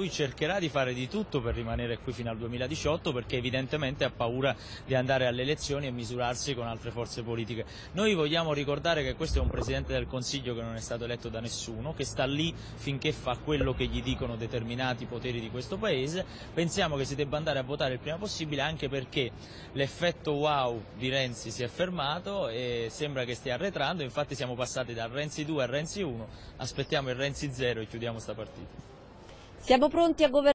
lui cercherà di fare di tutto per rimanere qui fino al 2018 perché evidentemente ha paura di andare alle elezioni e misurarsi con altre forze politiche. Noi vogliamo ricordare che questo è un Presidente del Consiglio che non è stato eletto da nessuno, che sta lì finché fa quello che gli dicono determinati poteri di questo Paese, pensiamo che si debba andare a votare il prima possibile anche perché l'effetto wow di Renzi si è fermato e sembra che stia arretrando, infatti siamo passati da Renzi 2 a Renzi 1, aspettiamo il Renzi 0 e chiudiamo sta partita. Siamo pronti a governare.